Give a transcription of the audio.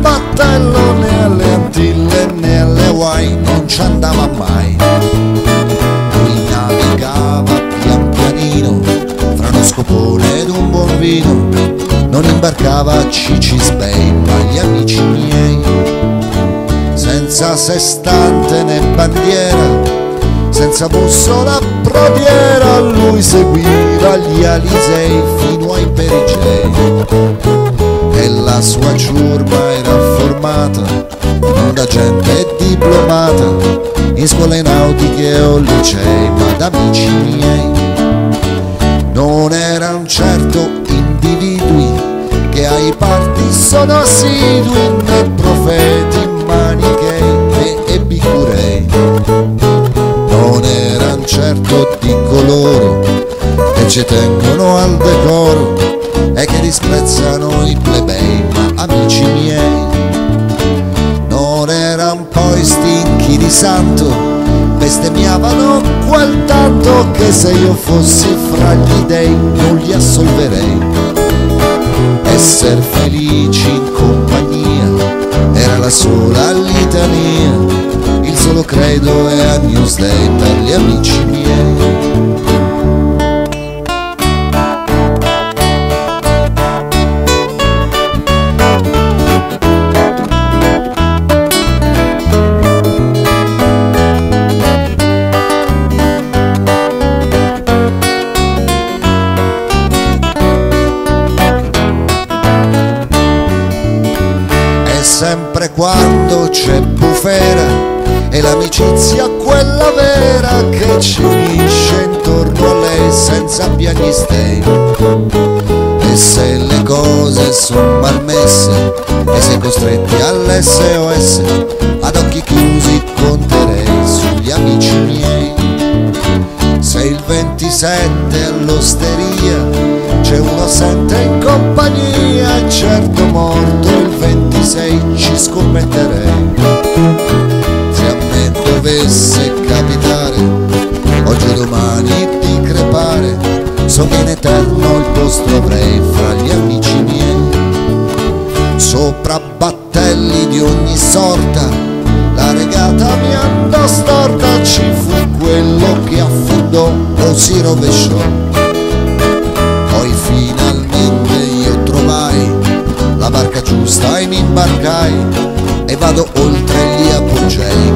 battello né alle Antille né alle Hawaii non ci andava mai. Imbarcava a Cicis Bay ma gli amici miei, senza sestante né bandiera senza bussola prodiera lui seguiva gli Alisei fino ai Perigei. E la sua ciurma era formata da gente diplomata in scuole nautiche o licei ma da amici miei. Non individui che ai parti sono assidui né profeti manichei né epicurei non eran certo di coloro che ci tengono al decoro e che disprezzano i plebei, ma amici miei. Non eran poi stinchi di santo, bestemmiavano quel tanto che se io fossi fra gli dei non li assolverei. Esser felici in compagnia era la sola litania il solo credo è a Newsday per gli amici miei. Sempre quando c'è bufera è l'amicizia quella vera che ci unisce intorno a lei senza piagnistei. E se le cose sono malmesse e sei costretti all'SOS, ad occhi chiusi conterei sugli amici miei. Se il 27 all'osteria c'è uno assente in compagnia, e certo scommetterei. Se a me dovesse capitare oggi o domani di crepare so che in eterno il posto avrei fra gli amici miei. Sopra battelli di ogni sorta la regata mi andò storta ci fu quello che affondò o si rovesciò la barca giusta e mi imbarcai e vado oltre gli apogei